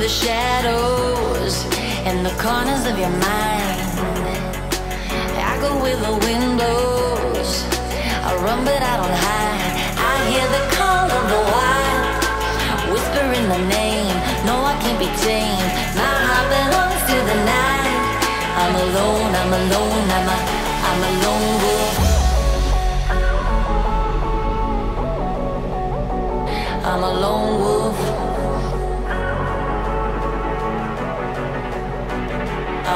the shadows and the corners of your mind. I go with the windows. I run, but I don't hide. I hear the call of the wild, whispering the name. No, I can't be tamed. My heart belongs to the night. I'm alone, I'm alone, I'm a, I'm a lone wolf. I'm a lone wolf.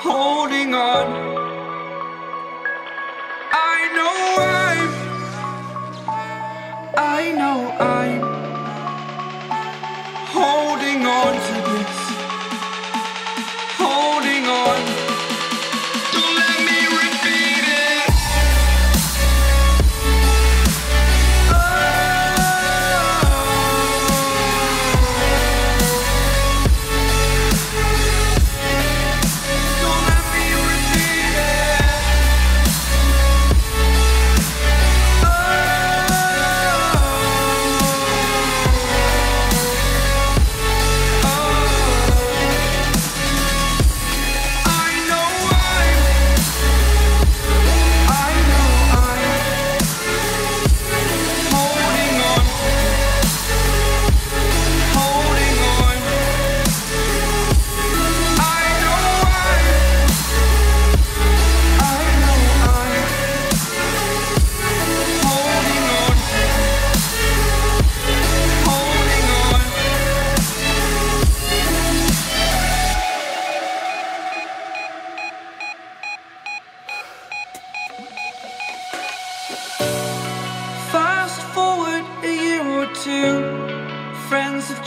holding on. I know I'm, I know I'm.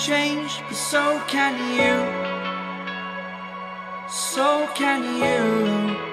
change, but so can you. So can you.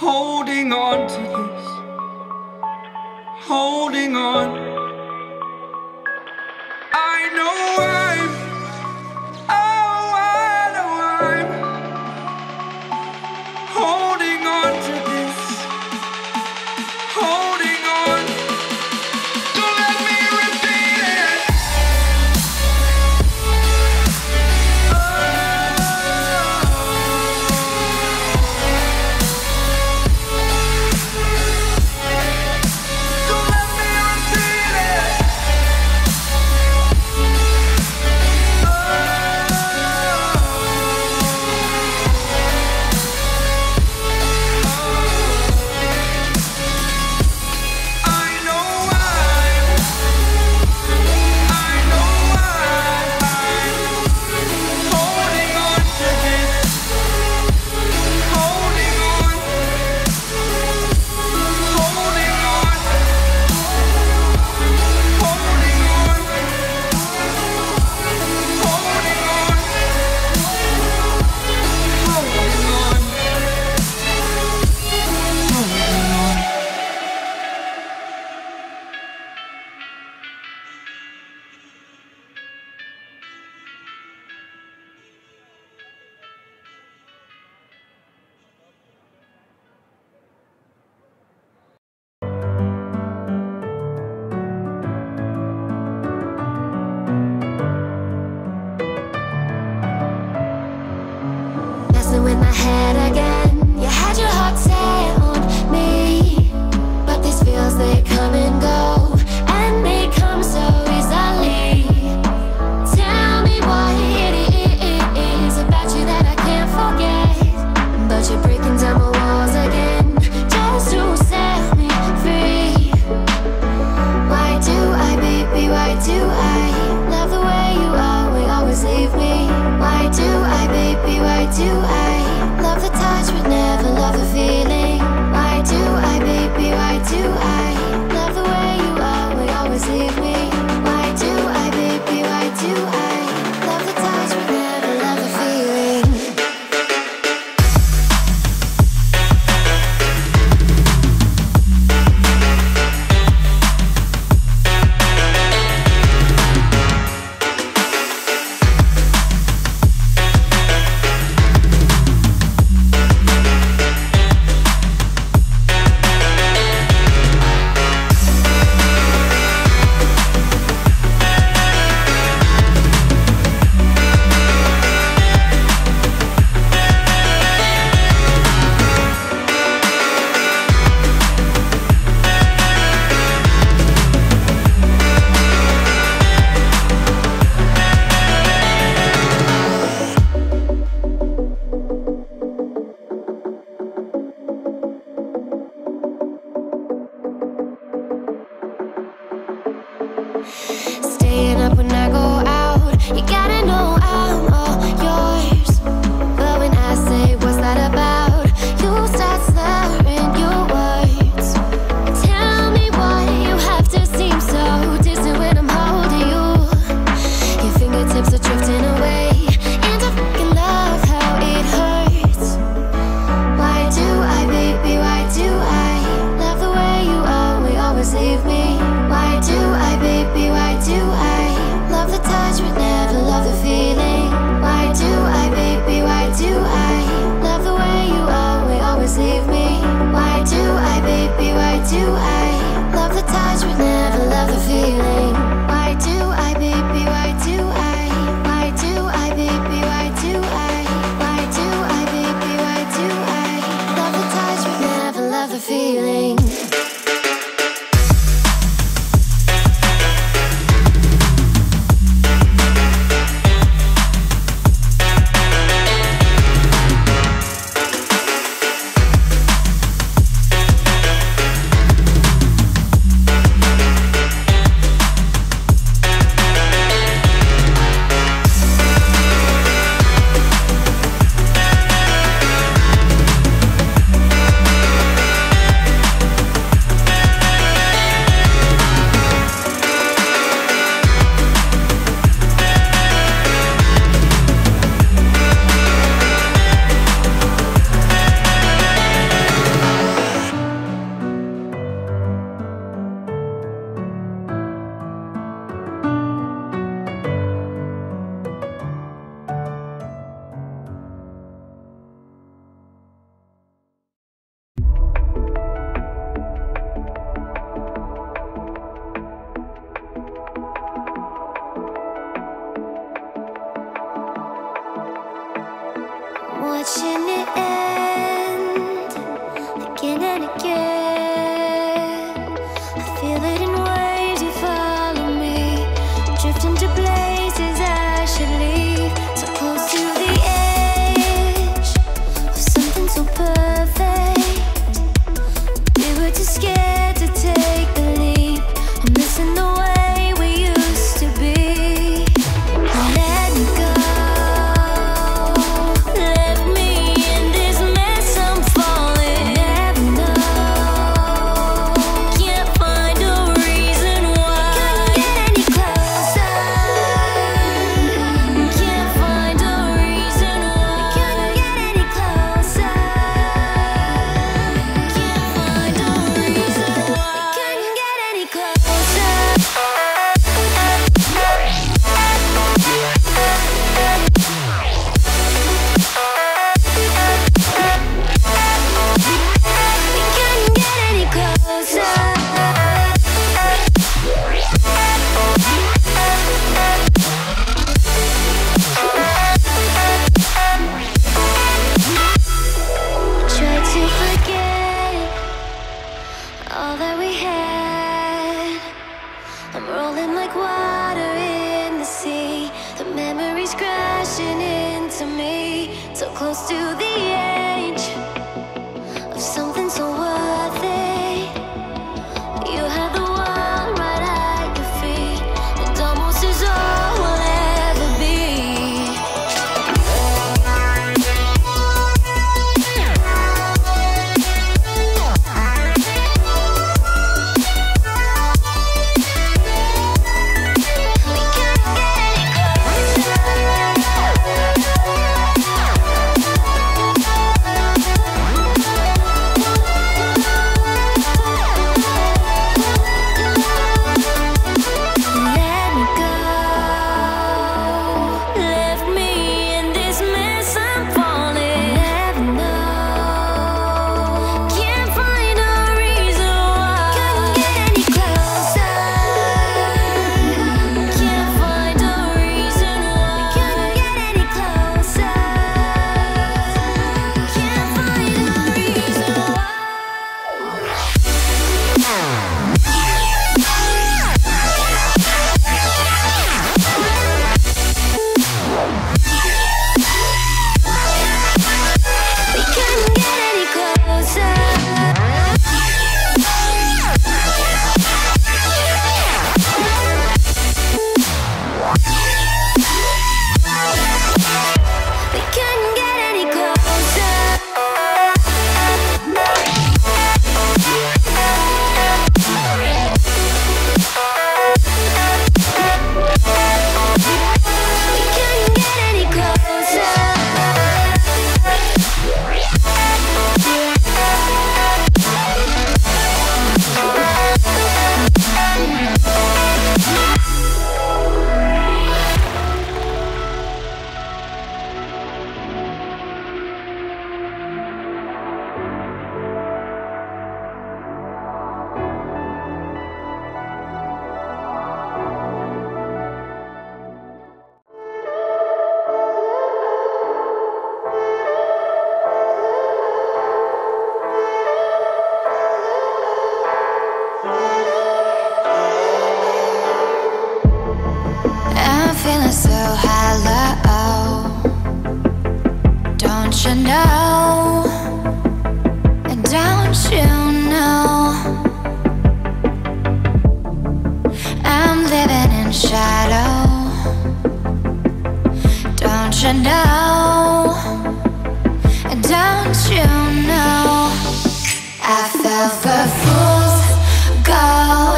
holding on to this, holding on.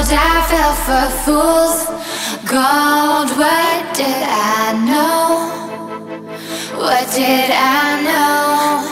gold, I fell for fools. Gold, what did I know? What did I know?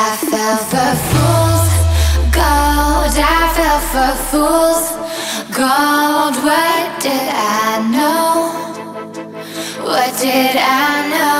I fell for fools, gold. I fell for fools, gold. What did I know? What did I know?